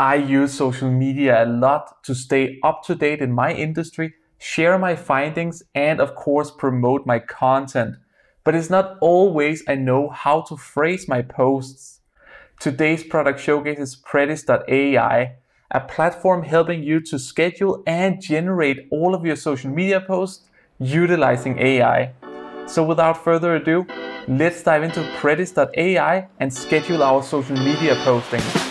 I use social media a lot to stay up to date in my industry, share my findings, and of course promote my content. But it's not always I know how to phrase my posts. Today's product showcase is Predis.ai, a platform helping you to schedule and generate all of your social media posts utilizing AI. So without further ado, let's dive into Predis.ai and schedule our social media posting.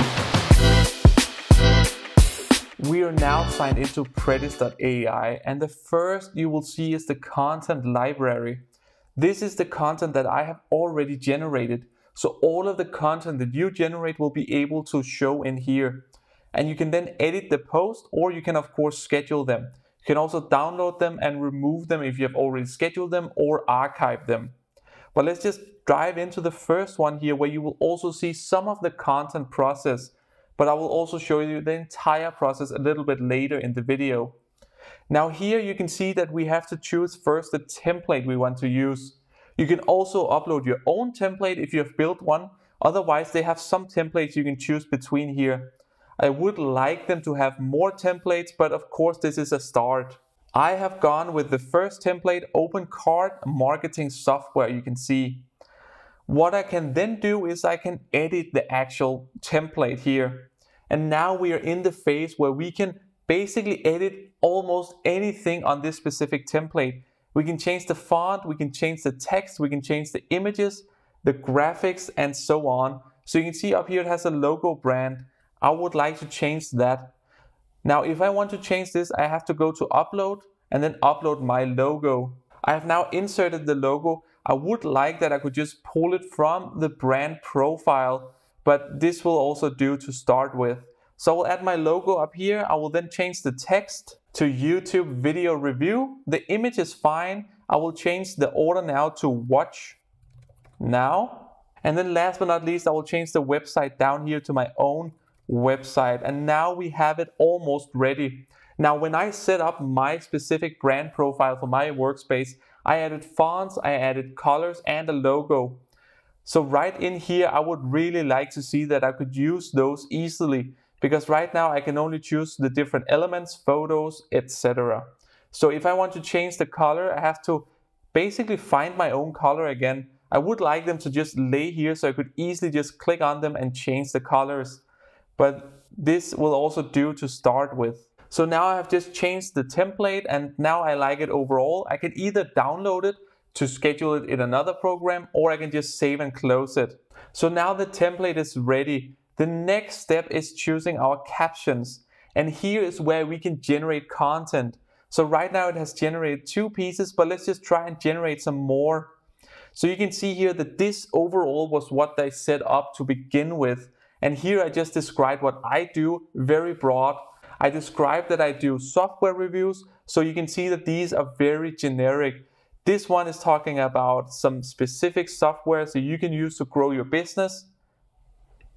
We are now signed into Predis.ai and the first you will see is the content library. This is the content that I have already generated. So all of the content that you generate will be able to show in here. And you can then edit the post or you can of course schedule them. You can also download them and remove them if you have already scheduled them or archive them. But let's just dive into the first one here where you will also see some of the content process but I will also show you the entire process a little bit later in the video. Now here you can see that we have to choose first the template we want to use. You can also upload your own template if you have built one. Otherwise they have some templates you can choose between here. I would like them to have more templates, but of course this is a start. I have gone with the first template, Open Card Marketing Software, you can see. What I can then do is I can edit the actual template here. And now we are in the phase where we can basically edit almost anything on this specific template. We can change the font, we can change the text, we can change the images, the graphics, and so on. So you can see up here it has a logo brand. I would like to change that. Now, if I want to change this, I have to go to upload and then upload my logo. I have now inserted the logo I would like that I could just pull it from the brand profile, but this will also do to start with. So I will add my logo up here. I will then change the text to YouTube video review. The image is fine. I will change the order now to watch now. And then last but not least, I will change the website down here to my own website. And now we have it almost ready. Now, when I set up my specific brand profile for my workspace, I added fonts, I added colors and a logo. So right in here, I would really like to see that I could use those easily because right now I can only choose the different elements, photos, etc. So if I want to change the color, I have to basically find my own color again. I would like them to just lay here so I could easily just click on them and change the colors. But this will also do to start with. So now I have just changed the template and now I like it overall. I can either download it to schedule it in another program or I can just save and close it. So now the template is ready. The next step is choosing our captions. And here is where we can generate content. So right now it has generated two pieces, but let's just try and generate some more. So you can see here that this overall was what they set up to begin with. And here I just described what I do, very broad. I described that I do software reviews, so you can see that these are very generic. This one is talking about some specific software that you can use to grow your business.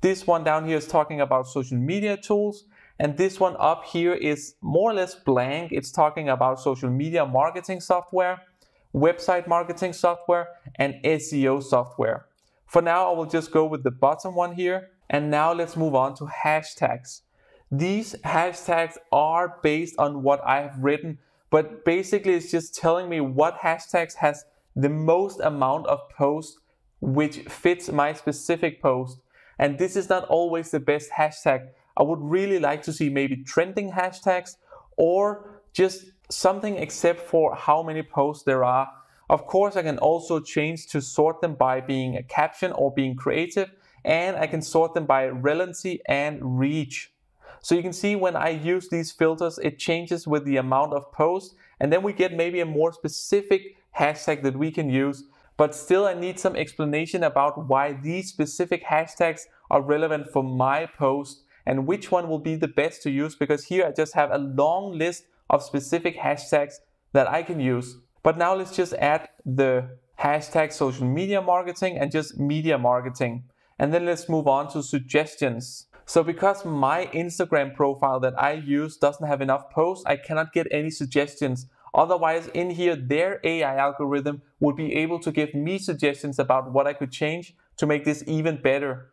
This one down here is talking about social media tools. And this one up here is more or less blank. It's talking about social media marketing software, website marketing software, and SEO software. For now, I will just go with the bottom one here. And now let's move on to hashtags. These hashtags are based on what I have written, but basically it's just telling me what hashtags has the most amount of posts which fits my specific post. And this is not always the best hashtag. I would really like to see maybe trending hashtags or just something except for how many posts there are. Of course, I can also change to sort them by being a caption or being creative, and I can sort them by relevancy and reach. So you can see when I use these filters, it changes with the amount of posts and then we get maybe a more specific hashtag that we can use. But still I need some explanation about why these specific hashtags are relevant for my post and which one will be the best to use because here I just have a long list of specific hashtags that I can use. But now let's just add the hashtag social media marketing and just media marketing. And then let's move on to suggestions. So because my Instagram profile that I use doesn't have enough posts, I cannot get any suggestions. Otherwise, in here, their AI algorithm would be able to give me suggestions about what I could change to make this even better.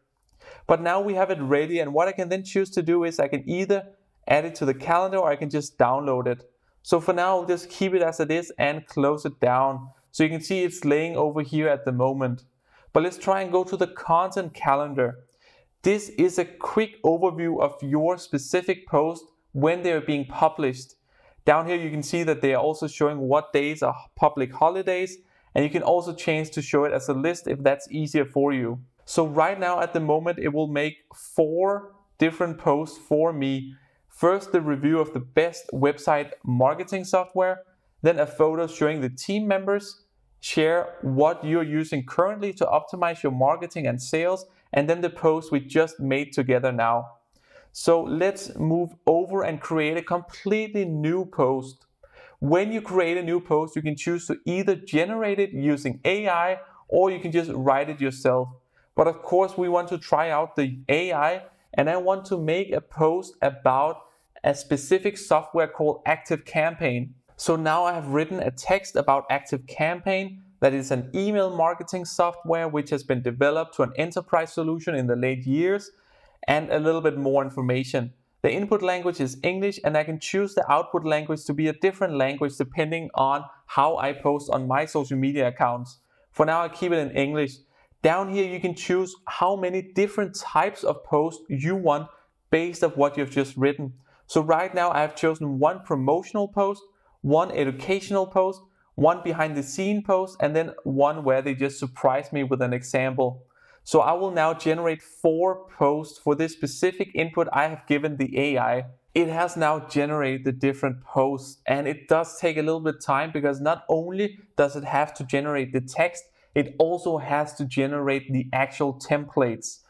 But now we have it ready and what I can then choose to do is I can either add it to the calendar or I can just download it. So for now, I'll just keep it as it is and close it down. So you can see it's laying over here at the moment. But let's try and go to the content calendar. This is a quick overview of your specific post when they are being published. Down here you can see that they are also showing what days are public holidays and you can also change to show it as a list if that's easier for you. So right now at the moment it will make four different posts for me. First the review of the best website marketing software, then a photo showing the team members, share what you're using currently to optimize your marketing and sales, and then the post we just made together now. So let's move over and create a completely new post. When you create a new post, you can choose to either generate it using AI or you can just write it yourself. But of course, we want to try out the AI and I want to make a post about a specific software called Active Campaign. So now I have written a text about Active Campaign that is an email marketing software which has been developed to an enterprise solution in the late years and a little bit more information. The input language is English and I can choose the output language to be a different language depending on how I post on my social media accounts. For now I keep it in English. Down here you can choose how many different types of posts you want based on what you've just written. So right now I have chosen one promotional post, one educational post, one behind the scene post, and then one where they just surprise me with an example. So I will now generate four posts for this specific input I have given the AI. It has now generated the different posts and it does take a little bit time because not only does it have to generate the text, it also has to generate the actual templates.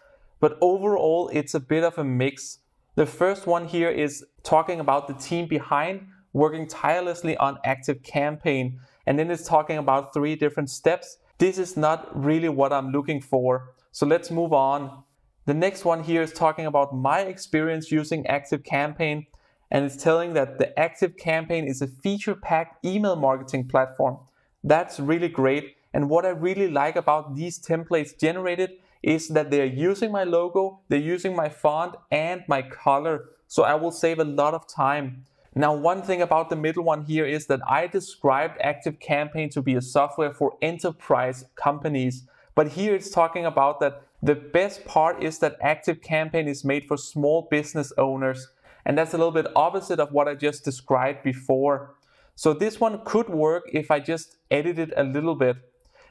But overall, it's a bit of a mix. The first one here is talking about the team behind working tirelessly on active campaign. And then it's talking about three different steps. This is not really what I'm looking for. So let's move on. The next one here is talking about my experience using Active Campaign and it's telling that the Active Campaign is a feature-packed email marketing platform. That's really great. And what I really like about these templates generated is that they're using my logo, they're using my font and my color. So I will save a lot of time. Now, one thing about the middle one here is that I described Active Campaign to be a software for enterprise companies. But here it's talking about that the best part is that Active Campaign is made for small business owners. And that's a little bit opposite of what I just described before. So this one could work if I just edit it a little bit.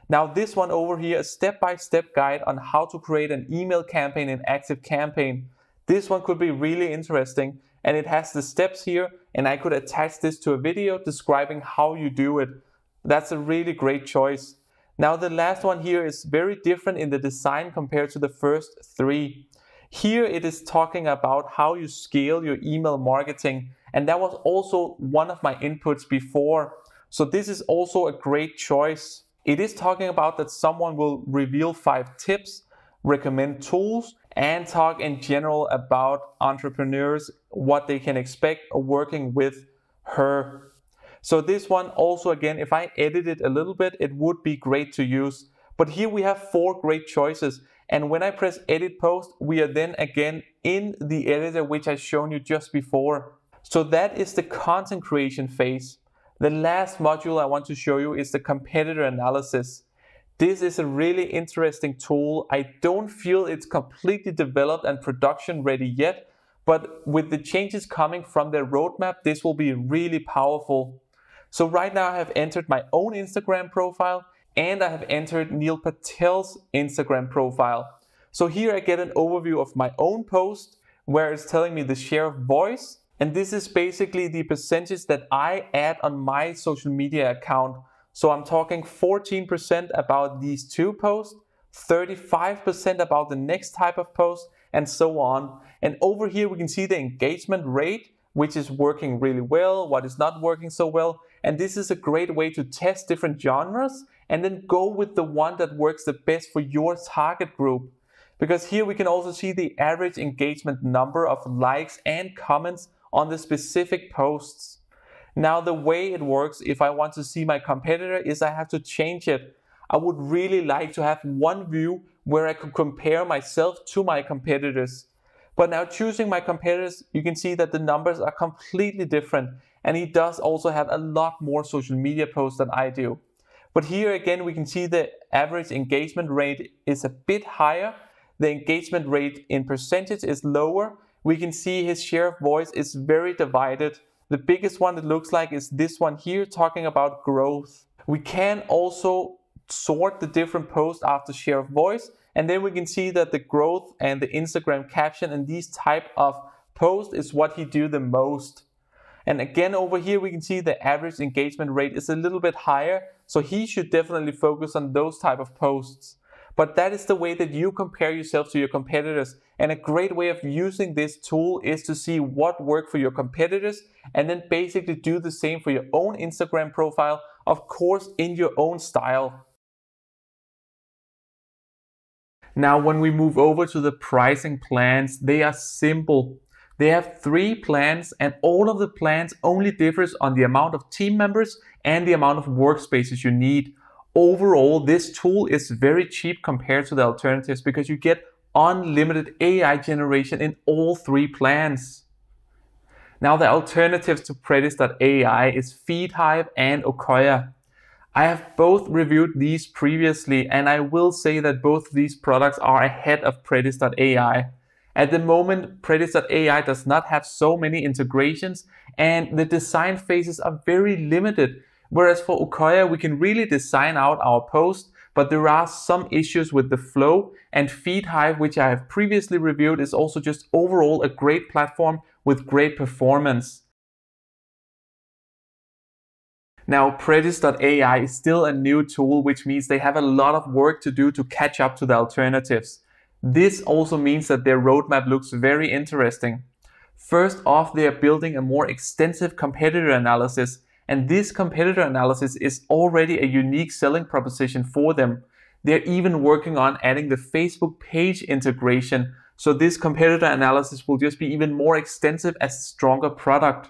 Now this one over here, a step-by-step -step guide on how to create an email campaign in Active Campaign. This one could be really interesting and it has the steps here and I could attach this to a video describing how you do it. That's a really great choice. Now the last one here is very different in the design compared to the first three. Here it is talking about how you scale your email marketing and that was also one of my inputs before. So this is also a great choice. It is talking about that someone will reveal five tips, recommend tools, and talk in general about entrepreneurs, what they can expect working with her. So this one also again, if I edit it a little bit, it would be great to use. But here we have four great choices. And when I press edit post, we are then again in the editor, which I've shown you just before. So that is the content creation phase. The last module I want to show you is the competitor analysis. This is a really interesting tool. I don't feel it's completely developed and production ready yet, but with the changes coming from their roadmap, this will be really powerful. So right now I have entered my own Instagram profile and I have entered Neil Patel's Instagram profile. So here I get an overview of my own post where it's telling me the share of voice. And this is basically the percentage that I add on my social media account so I'm talking 14% about these two posts, 35% about the next type of post, and so on. And over here, we can see the engagement rate, which is working really well, what is not working so well. And this is a great way to test different genres and then go with the one that works the best for your target group. Because here we can also see the average engagement number of likes and comments on the specific posts. Now the way it works, if I want to see my competitor, is I have to change it. I would really like to have one view where I could compare myself to my competitors. But now choosing my competitors, you can see that the numbers are completely different. And he does also have a lot more social media posts than I do. But here again, we can see the average engagement rate is a bit higher. The engagement rate in percentage is lower. We can see his share of voice is very divided. The biggest one it looks like is this one here talking about growth. We can also sort the different posts after share of voice and then we can see that the growth and the Instagram caption and these type of posts is what he do the most. And again, over here, we can see the average engagement rate is a little bit higher. So he should definitely focus on those type of posts. But that is the way that you compare yourself to your competitors. And a great way of using this tool is to see what worked for your competitors and then basically do the same for your own Instagram profile, of course, in your own style. Now, when we move over to the pricing plans, they are simple. They have three plans and all of the plans only differs on the amount of team members and the amount of workspaces you need. Overall, this tool is very cheap compared to the alternatives because you get unlimited AI generation in all three plans. Now the alternatives to Predis.ai is FeedHive and Ocoya. I have both reviewed these previously and I will say that both these products are ahead of Predis.ai. At the moment, Predis.ai does not have so many integrations and the design phases are very limited. Whereas for Ocoya, we can really design out our post, but there are some issues with the flow and FeedHive, which I have previously reviewed, is also just overall a great platform with great performance. Now, Predis.ai is still a new tool, which means they have a lot of work to do to catch up to the alternatives. This also means that their roadmap looks very interesting. First off, they are building a more extensive competitor analysis, and this competitor analysis is already a unique selling proposition for them. They're even working on adding the Facebook page integration, so this competitor analysis will just be even more extensive as a stronger product.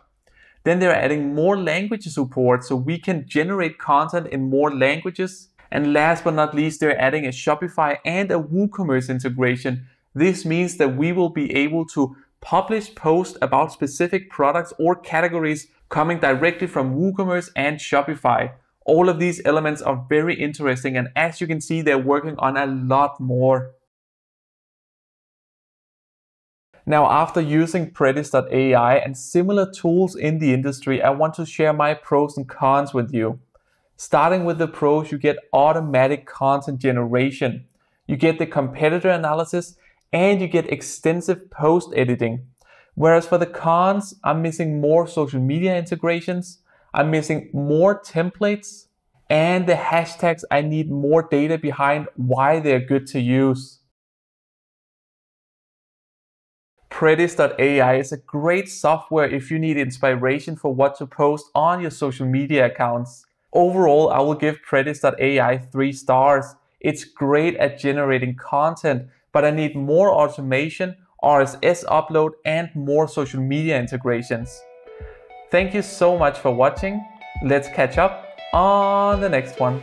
Then they're adding more language support so we can generate content in more languages. And last but not least, they're adding a Shopify and a WooCommerce integration. This means that we will be able to publish posts about specific products or categories coming directly from WooCommerce and Shopify. All of these elements are very interesting and as you can see, they're working on a lot more. Now, after using Predis.ai and similar tools in the industry, I want to share my pros and cons with you. Starting with the pros, you get automatic content generation. You get the competitor analysis and you get extensive post editing. Whereas for the cons, I'm missing more social media integrations. I'm missing more templates and the hashtags. I need more data behind why they're good to use. Predis.ai is a great software if you need inspiration for what to post on your social media accounts. Overall, I will give Predis.ai 3 stars. It's great at generating content, but I need more automation, RSS upload, and more social media integrations. Thank you so much for watching. Let's catch up on the next one.